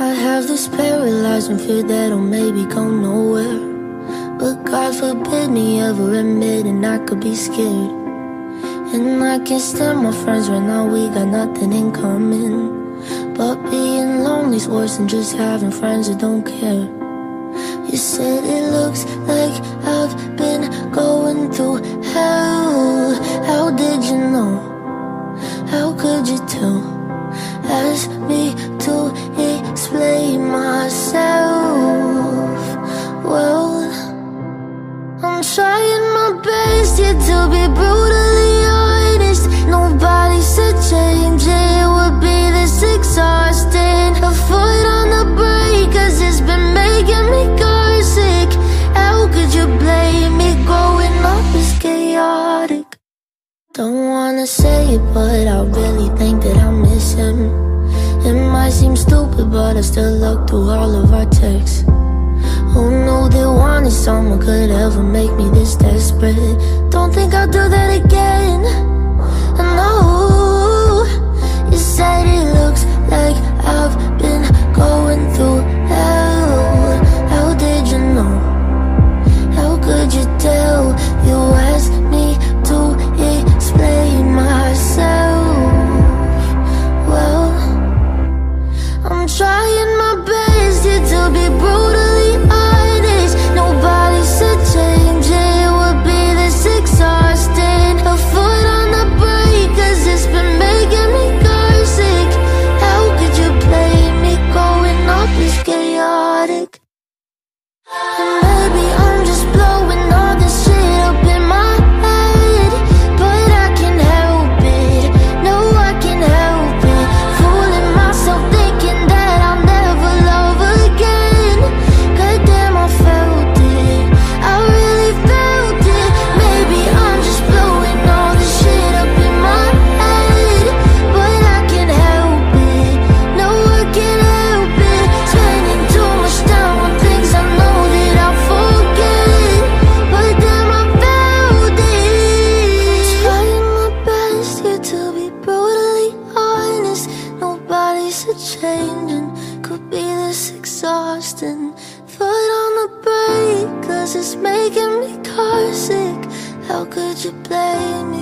I have this paralyzing fear that I'll maybe go nowhere. But God forbid me ever admitting I could be scared. And I can't stand my friends right now, we got nothing in common. But being lonely's worse than just having friends that don't care. You said it looks like I've been going through hell. How did you know? How could you tell? Ask me to be brutally honest. Nobody said would be this exhausting. Foot on the brake cause it's been making me sick. How could you blame me? Growing up is chaotic? Don't wanna say it but I really think that I miss him. It might seem stupid but I still look through all of our texts Who knew that wanting someone could ever make me this desperate? Don't think I'll do that again. Know. You said it looks like I've been going through hell. How did you know? How could you tell? You asked me to explain myself. Well, I'm trying my best to be brutally Nobody's a changing. Could be this exhausting. Foot on the brake Cause it's making me car sick How could you blame me?